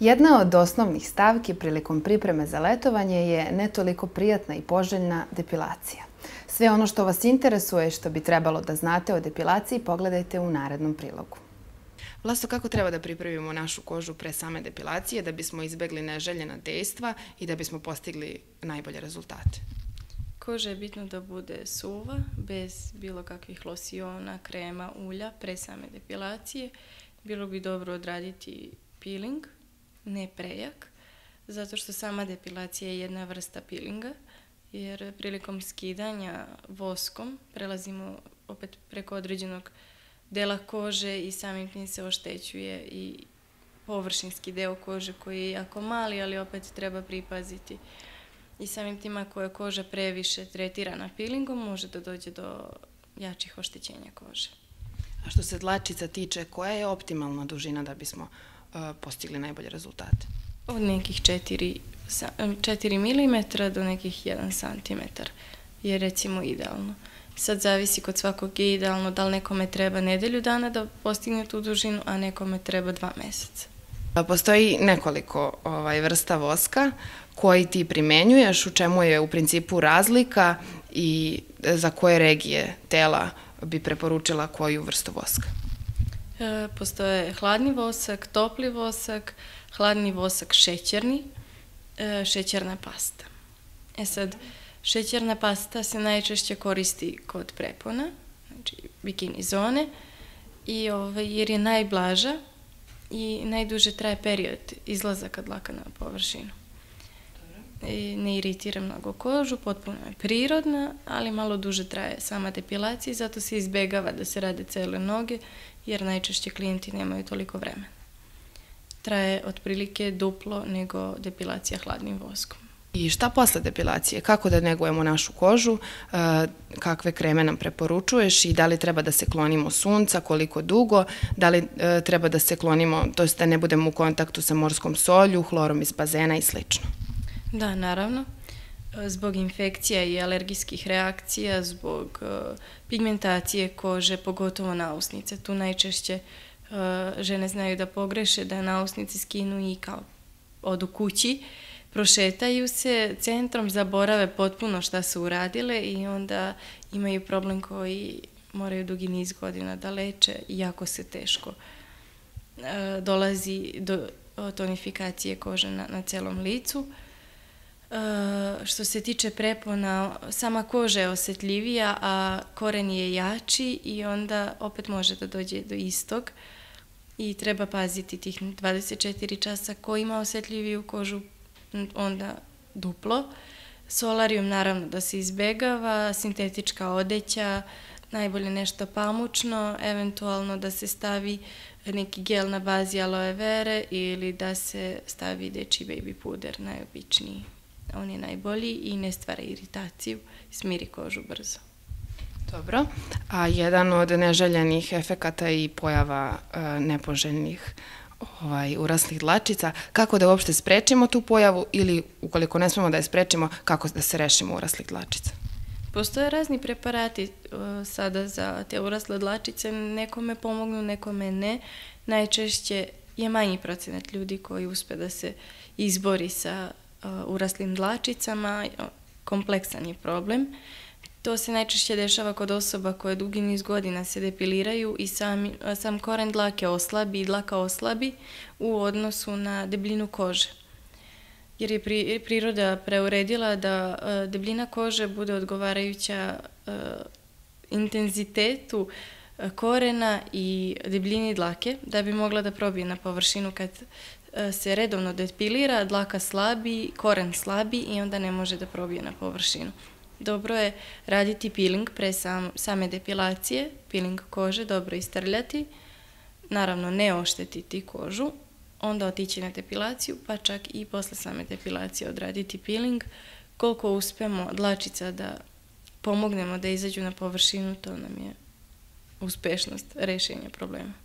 Jedna od osnovnih stavki prilikom pripreme za letovanje je ne toliko prijatna i poželjna depilacija. Sve ono što vas interesuje i što bi trebalo da znate o depilaciji pogledajte u narednom prilogu. Vlasto, kako treba da pripremimo našu kožu pre same depilacije da bismo izbegli neželjena dejstva i da bismo postigli najbolje rezultate? Koža je bitno da bude suva, bez bilo kakvih losiona, krema, ulja, pre same depilacije. Bilo bi dobro odraditi peeling, ne prejak, zato što sama depilacija je jedna vrsta peelinga, jer prilikom skidanja voskom prelazimo opet preko određenog dela kože i samim tim se oštećuje i površinski deo kože koji je jako mali, ali opet treba pripaziti. I samim tim ako je koža previše tretirana peelingom, može da dođe do jačih oštećenja kože. A što se dlačica tiče, koja je optimalna dužina da bismo postigli najbolje rezultate? Od nekih 4, 4 mm do nekih 1 cm je recimo idealno. Sad zavisi kod svakog je idealno da li nekome treba nedelju dana da postigne tu dužinu, a nekome treba dva meseca. Postoji nekoliko ovaj, vrsta voska koji ti primenjuješ, u čemu je u principu razlika i za koje regije tela bi preporučila koju vrstu voska? E, postoje hladni vosak, topli vosak, hladni vosak šećerni, e, šećerna pasta. E sad, šećerna pasta se najčešće koristi kod prepona, znači bikini zone, i ovaj, jer je najblaža i najduže traje period izlazaka dlaka na površinu i ne iritira mnogo kožu, potpuno je prirodna, ali malo duže traje sama depilacija i zato se izbegava da se rade cele noge, jer najčešće klijenti nemaju toliko vremena. Traje otprilike duplo nego depilacija hladnim voskom. I šta posle depilacije? Kako da negujemo našu kožu? E, kakve kreme nam preporučuješ i da li treba da se klonimo sunca, koliko dugo? Da li e, treba da se klonimo, to je da ne budemo u kontaktu sa morskom solju, hlorom iz bazena i slično? Da, naravno. Zbog infekcija i alergijskih reakcija, zbog uh, pigmentacije kože, pogotovo nausnice. Tu najčešće uh, žene znaju da pogreše, da nausnice skinu i kao odu kući, prošetaju se centrom, zaborave potpuno šta su uradile i onda imaju problem koji moraju dugi niz godina da leče i jako se teško dolazi do tonifikacije kože na, na celom licu. Što se tiče prepona, sama koža je osetljivija, a koren je jači i onda opet može da dođe do istog i treba paziti tih 24 časa ko ima osetljiviju kožu, onda duplo. Solarium naravno da se izbegava, sintetička odeća, najbolje nešto pamučno, eventualno da se stavi neki gel na bazi aloe vere ili da se stavi deči baby puder, najobičniji on je najbolji i ne stvara iritaciju, smiri kožu brzo. Dobro, a jedan od neželjenih efekata i pojava e, nepoželjnih ovaj, uraslih dlačica, kako da uopšte sprečimo tu pojavu ili ukoliko ne smemo da je sprečimo, kako da se rešimo uraslih dlačica? Postoje razni preparati uh, sada za te urasle dlačice, nekome pomognu, nekome ne. Najčešće je manji procenat ljudi koji uspe da se izbori sa uraslim dlačicama, kompleksan je problem. To se najčešće dešava kod osoba koje dugi niz godina se depiliraju i sam, sam koren dlake oslabi i dlaka oslabi u odnosu na debljinu kože. Jer je pri, priroda preuredila da debljina kože bude odgovarajuća intenzitetu korena i debljini dlake da bi mogla da probije na površinu kad se redovno depilira, dlaka slabi, koren slabi i onda ne može da probije na površinu. Dobro je raditi peeling pre sam, same depilacije, peeling kože, dobro istrljati, naravno ne oštetiti kožu, onda otići na depilaciju, pa čak i posle same depilacije odraditi peeling. Koliko uspemo dlačica da pomognemo da izađu na površinu, to nam je uspešnost rešenja problema.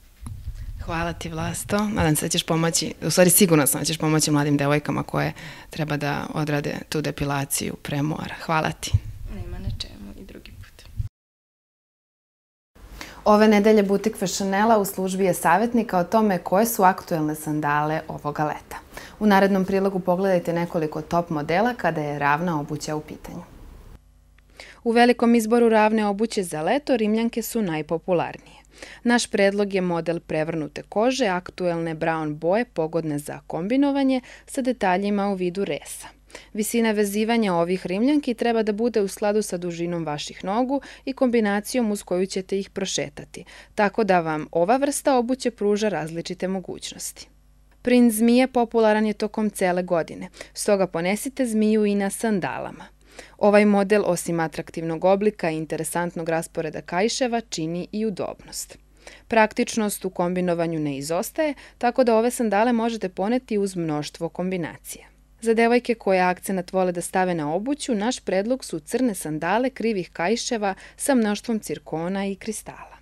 Hvala ti, Vlasto. Nadam se da ćeš pomoći, u stvari sigurno sam da ćeš pomoći mladim devojkama koje treba da odrade tu depilaciju pre mora. Hvala ti. Nema na čemu i drugi put. Ove nedelje Butik Fashionela u službi je savjetnika o tome koje su aktuelne sandale ovoga leta. U narednom prilogu pogledajte nekoliko top modela kada je ravna obuća u pitanju. U velikom izboru ravne obuće za leto rimljanke su najpopularnije. Naš predlog je model prevrnute kože, aktuelne brown boje pogodne za kombinovanje sa detaljima u vidu resa. Visina vezivanja ovih rimljanki treba da bude u skladu sa dužinom vaših nogu i kombinacijom uz koju ćete ih prošetati, tako da vam ova vrsta obuće pruža različite mogućnosti. Print zmije popularan je tokom cele godine, stoga ponesite zmiju i na sandalama. Ovaj model, osim atraktivnog oblika i interesantnog rasporeda kajševa, čini i udobnost. Praktičnost u kombinovanju ne izostaje, tako da ove sandale možete poneti uz mnoštvo kombinacija. Za devojke koje akcenat vole da stave na obuću, naš predlog su crne sandale krivih kajševa sa mnoštvom cirkona i kristala.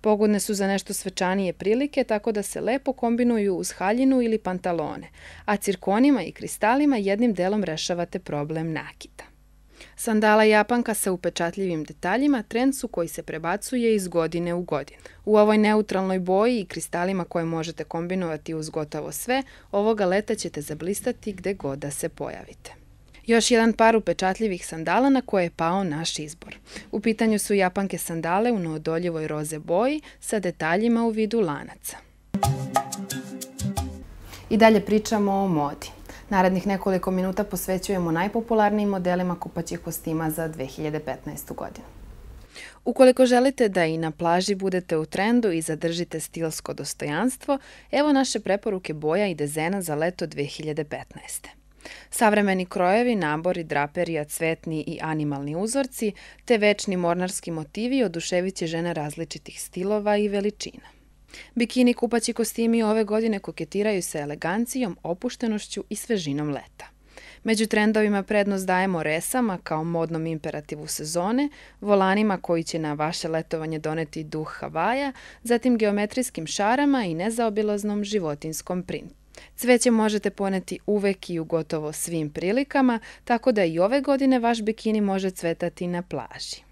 Pogodne su za nešto svečanije prilike, tako da se lepo kombinuju uz haljinu ili pantalone, a cirkonima i kristalima jednim delom rešavate problem nakita. Sandala japanka sa upečatljivim detaljima trend su koji se prebacuje iz godine u godinu. U ovoj neutralnoj boji i kristalima koje možete kombinovati uz gotovo sve, ovoga leta ćete zablistati gde god da se pojavite. Još jedan par upečatljivih sandala na koje je pao naš izbor. U pitanju su japanke sandale u neodoljivoj roze boji sa detaljima u vidu lanaca. I dalje pričamo o modi. Narednih nekoliko minuta posvećujemo najpopularnijim modelima kupaćih kostima za 2015. godinu. Ukoliko želite da i na plaži budete u trendu i zadržite stilsko dostojanstvo, evo naše preporuke boja i dezena za leto 2015. Savremeni krojevi, nabori, draperija, cvetni i animalni uzorci, te večni mornarski motivi oduševit će žene različitih stilova i veličina. Bikini kupaći kostimi ove godine koketiraju sa elegancijom, opuštenošću i svežinom leta. Među trendovima prednost dajemo resama kao modnom imperativu sezone, volanima koji će na vaše letovanje doneti duh Havaja, zatim geometrijskim šarama i nezaobilaznom životinskom printu. Cveće možete poneti uvek i u gotovo svim prilikama, tako da i ove godine vaš bikini može cvetati na plaži.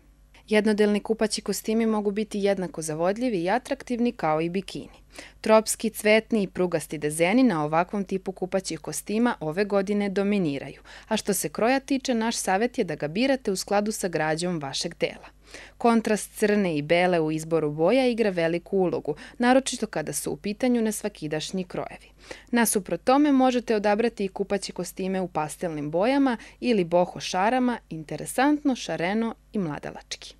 Jednodelni kupaći kostimi mogu biti jednako zavodljivi i atraktivni kao i bikini. Tropski, cvetni i prugasti dezeni na ovakvom tipu kupaćih kostima ove godine dominiraju, a što se kroja tiče, naš savet je da ga birate u skladu sa građom vašeg tela. Kontrast crne i bele u izboru boja igra veliku ulogu, naročito kada su u pitanju nesvakidašnji krojevi. Nasuprot tome možete odabrati i kupaći kostime u pastelnim bojama ili boho šarama, interesantno, šareno i mladalački.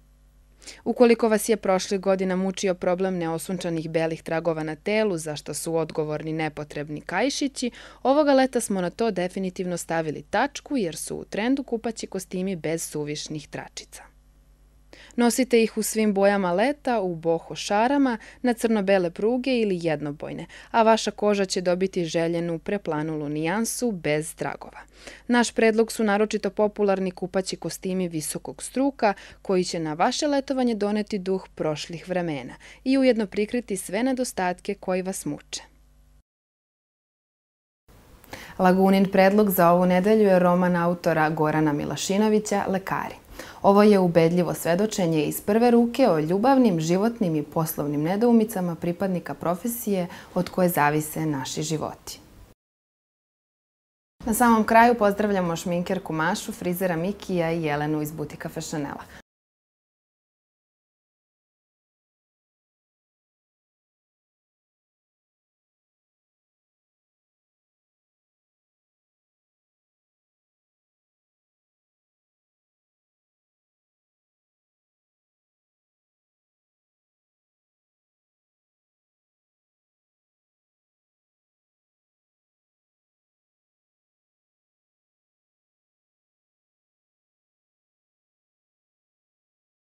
Ukoliko vas je prošle godina mučio problem neosunčanih belih tragova na telu, zašto su odgovorni nepotrebni kajšići, ovoga leta smo na to definitivno stavili tačku jer su u trendu kupaći kostimi bez suvišnih tračica. Nosite ih u svim bojama leta, u boho šarama, na crno-bele pruge ili jednobojne, a vaša koža će dobiti željenu preplanulu nijansu bez tragova. Naš predlog su naročito popularni kupaći kostimi visokog struka koji će na vaše letovanje doneti duh prošlih vremena i ujedno prikriti sve nedostatke koji vas muče. Lagunin predlog za ovu nedelju je roman autora Gorana Milašinovića Lekari. Ovo je ubedljivo svedočenje iz prve ruke o ljubavnim, životnim i poslovnim nedoumicama pripadnika profesije od koje zavise naši životi. Na samom kraju pozdravljamo šminkerku Mašu, frizera Mikija i Jelenu iz butika Fashionela.